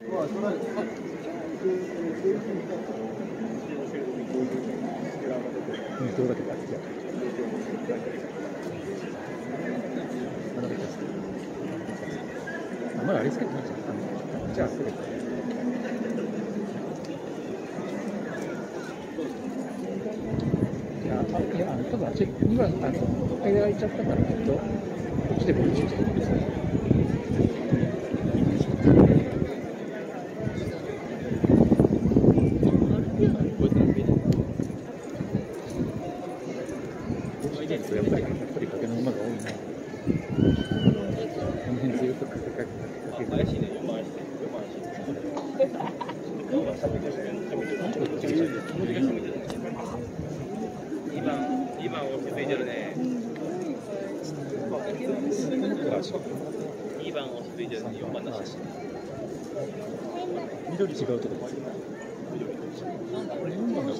どうだけかってやあまだあれですけど、じゃあ、それ。いや、あいや、あの、多分あっち、2番、あの、間が空いちゃったから、きっと、こっちでボールチューしてるんですね。やっぱり、やっぱり崖の馬が多いな。この辺ずっとかけかけかけかけて。2番、2番落ち着いてるね。2番落ち着いてるね、4番だし。緑。違うとこですよ。4番が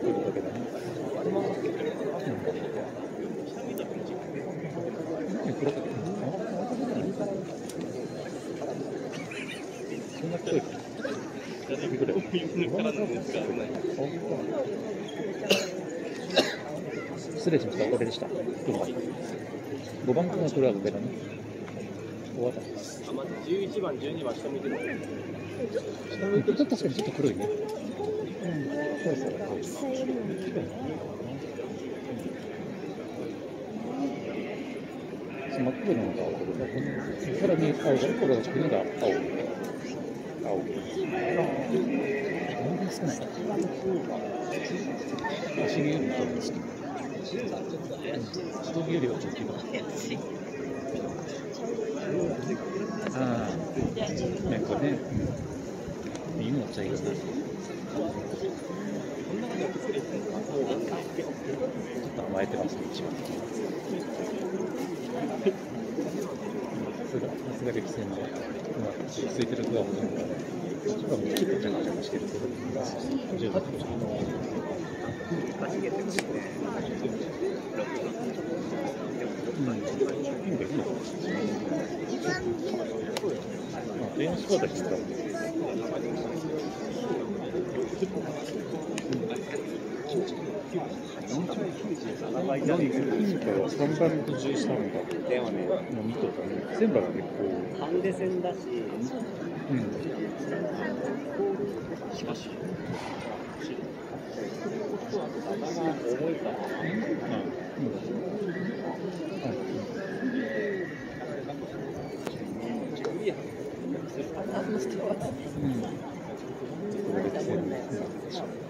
来るだけだね。うん、黒かけそんな黒いかぐらい。失礼しました。これでした。5番。5番が黒いわけだね。終わった。あ、まず11番、12番下向いてる。下向いてると確かにちょっと黒いね。うん、そうそう。真っ黒なのが青さらに青が、これが次が青。青。全然少ない。足毛よりも多分好き。人毛よりはちょっとああ、なん。かね、うん、犬の茶色だ。ちょっと甘えてますね、一番。さすが、さすが歴戦の、まあ、落ち着いてるグアムの方が、一番もちょっとジャカジャカしてるけど、十分。うん、いいん。だよ、いい。まあ、電子コードしてた3番と13番の2と、全部が結構、ハンデ戦だし、うん、しかし、重いから。10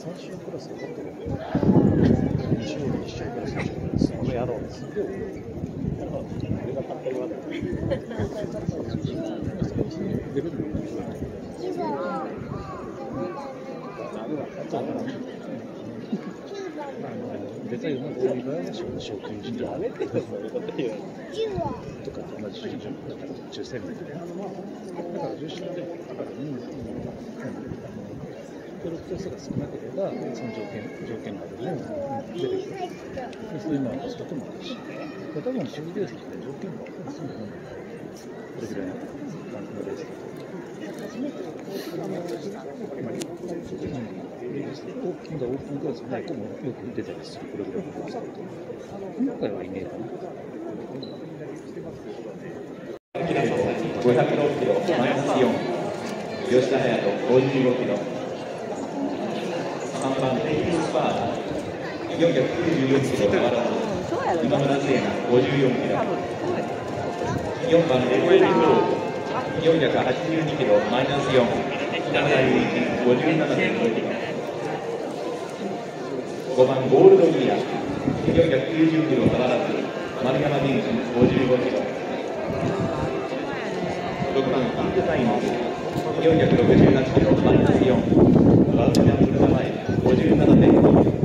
3週クラス残ってるんだよ2週に1週クラスこの野郎すげえ俺がたった言わない出るのダメだ勝っちからにしてダメってそういうこと言わのとか同じ10だから10戦だから10勝でだからうん協力点数が少なければ、その条件条件がある分、出てくる。でそうい。うのは仕方もあるし、多分、シミュレーションで条件がそのこれぐらい。のランクのレースだと。大きなオープンクラスない。子もよく出たりする、これぐらい。のレースだと。今回はい。ねえかな。506キロ、マイナス4、吉田隼人、55キロ、番、テイクスパー、494キロ、俵野今村聖奈、54キロ、4番、レブエリブロー、482キロ、マイナス4、北村雄一、57.5キロ、5番、ゴールドギア、490キロ、俵津、丸山元気、55キロ6番イ、ンデザイン468キロマイナス4ワウジャンブルナ前。57.5キロ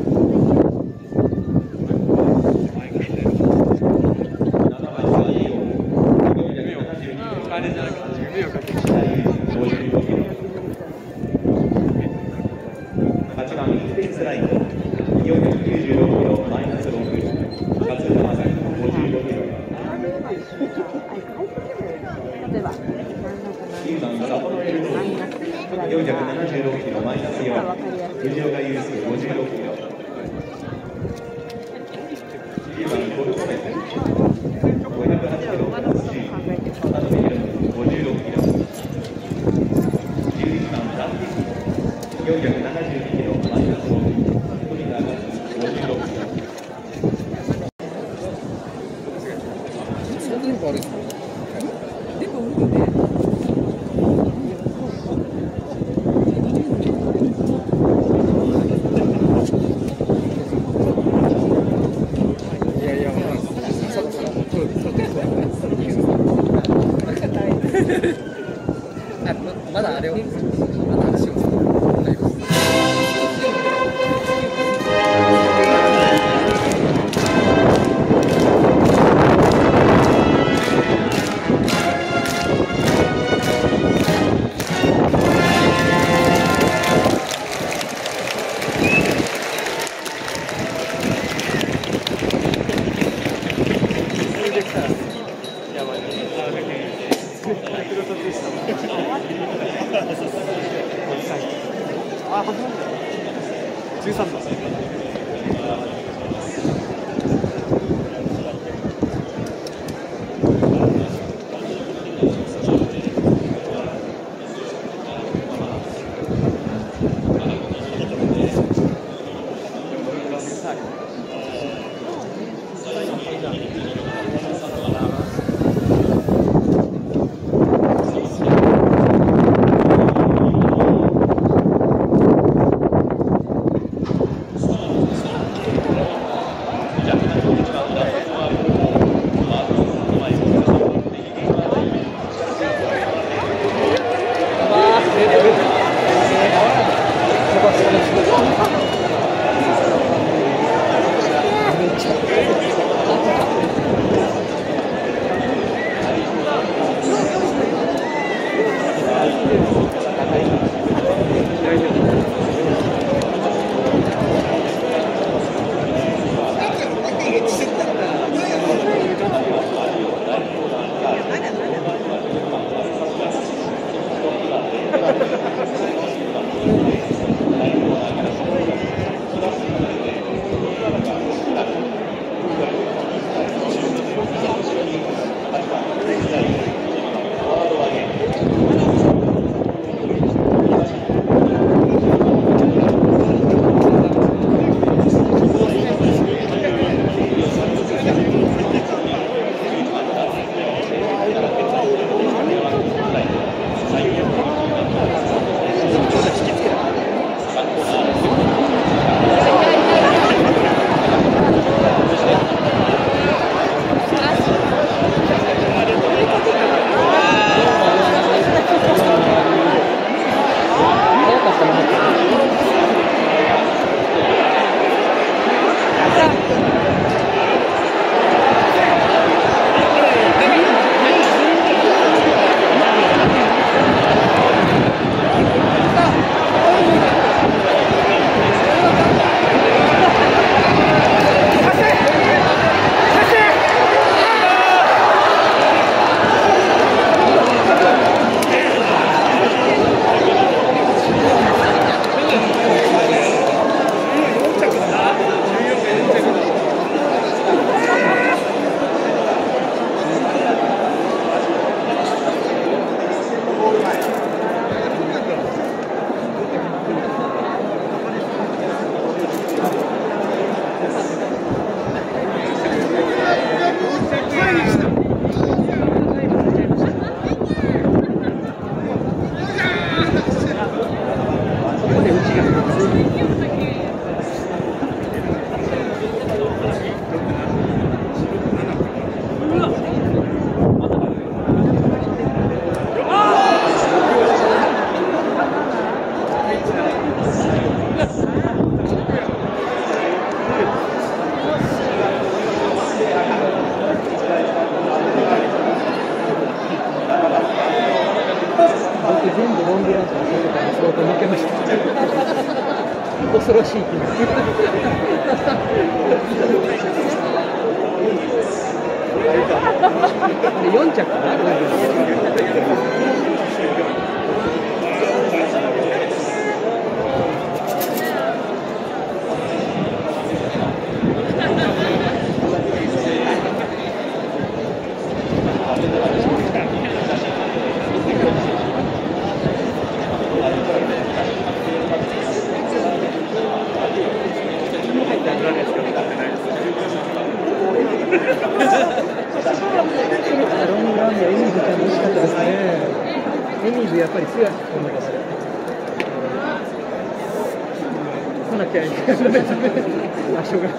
4着。いんやっぱり強い思いし来なきゃいけない。場所が